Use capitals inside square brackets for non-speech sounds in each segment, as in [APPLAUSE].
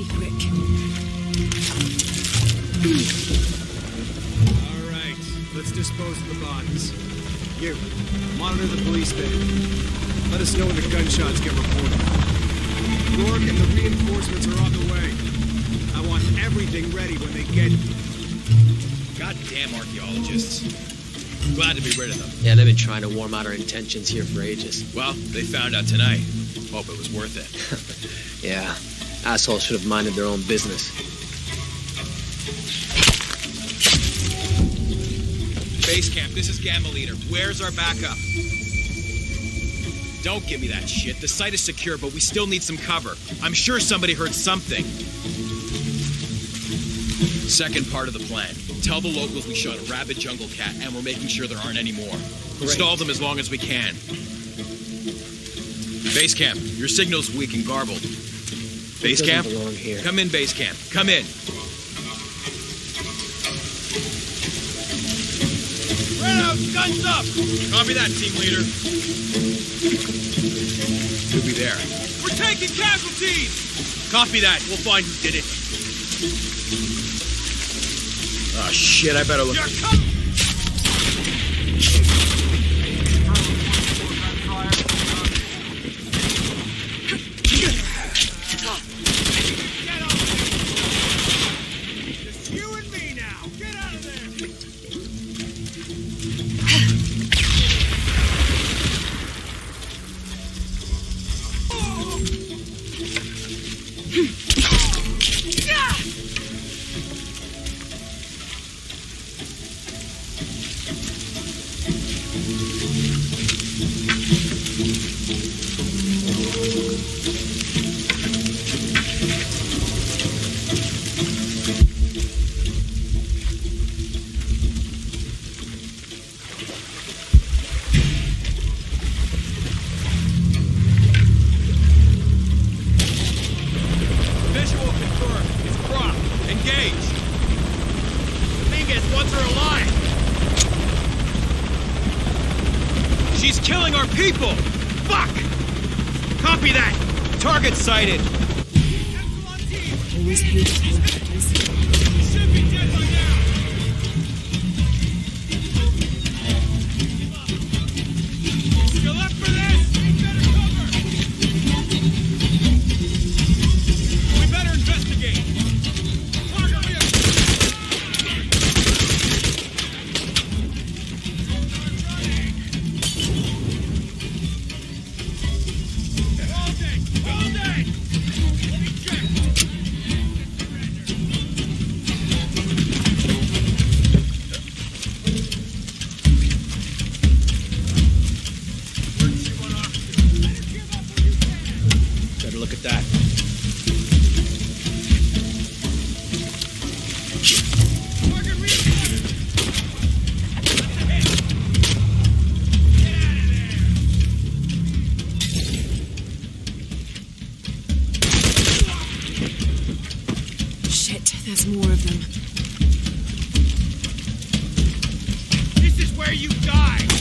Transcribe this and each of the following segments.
be quick. All right, let's dispose of the bodies. You, monitor the police van. Let us know when the gunshots get reported. Rourke and the reinforcements are on the way. I want everything ready when they get here. Goddamn archaeologists. Glad to be rid of them. Yeah, they've been trying to warm out our intentions here for ages. Well, they found out tonight. Hope it was worth it. [LAUGHS] Yeah, assholes should have minded their own business. Base camp, this is Gamma Leader. Where's our backup? Don't give me that shit. The site is secure, but we still need some cover. I'm sure somebody heard something. Second part of the plan. Tell the locals we shot a rabid jungle cat and we're making sure there aren't any more. Stall them as long as we can. Base camp, your signal's weak and garbled. Base camp? here. Come in, base camp. Come in. Red out, guns up! Copy that, team leader. Who'll be there? We're taking casualties! Copy that. We'll find who did it. Oh shit, I better look. Hmm. [LAUGHS] Copy that. Target sighted. Look at that. Shit, there's more of them. This is where you die.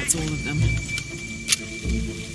That's all of them.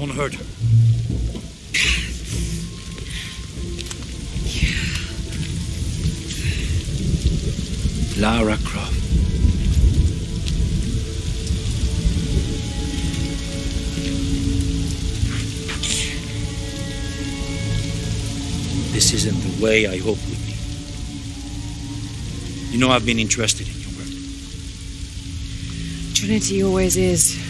Don't hurt her. Lara Croft. This isn't the way I hoped would be. You know I've been interested in your work. Trinity always is.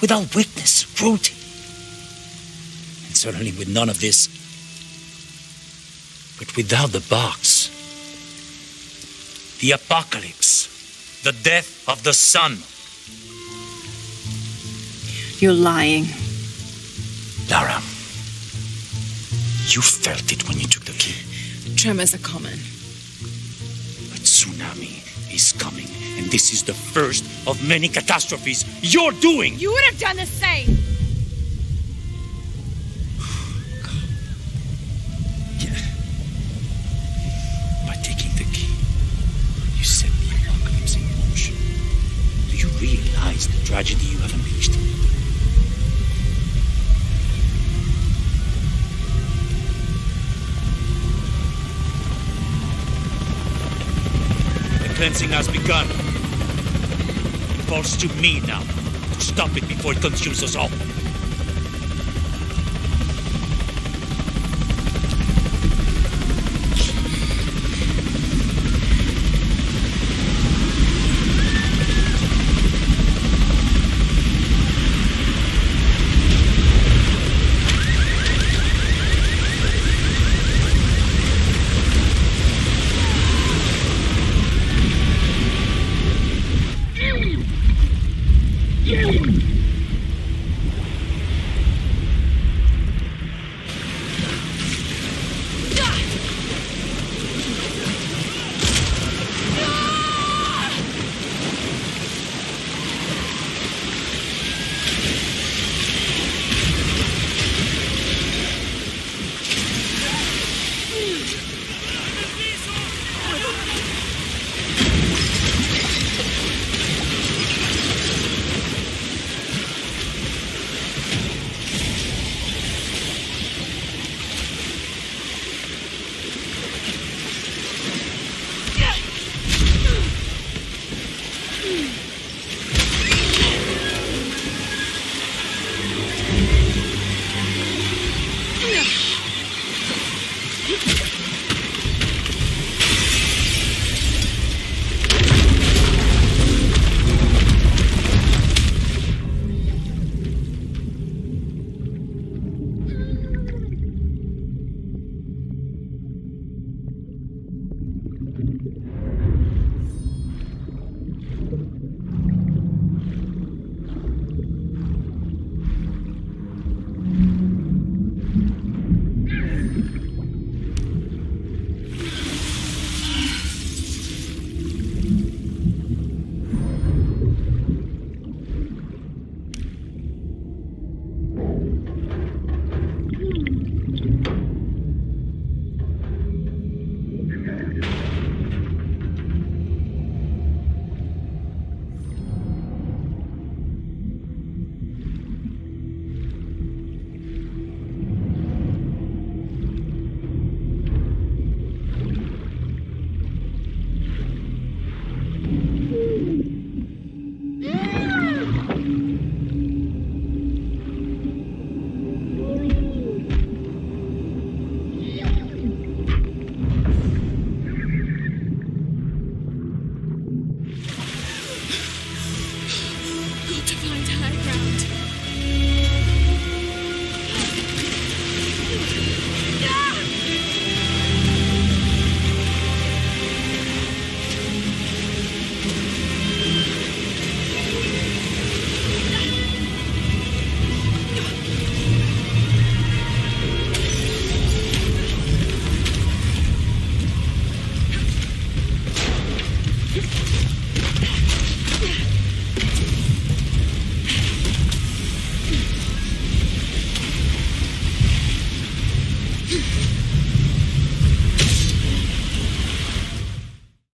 without weakness, cruelty. And certainly with none of this but without the box, the apocalypse, the death of the sun. You're lying. Lara, you felt it when you took the key. Tremors are common. Tsunami is coming, and this is the first of many catastrophes you're doing. You would have done the same! Cleansing has begun. It falls to me now to stop it before it consumes us all. Yeah.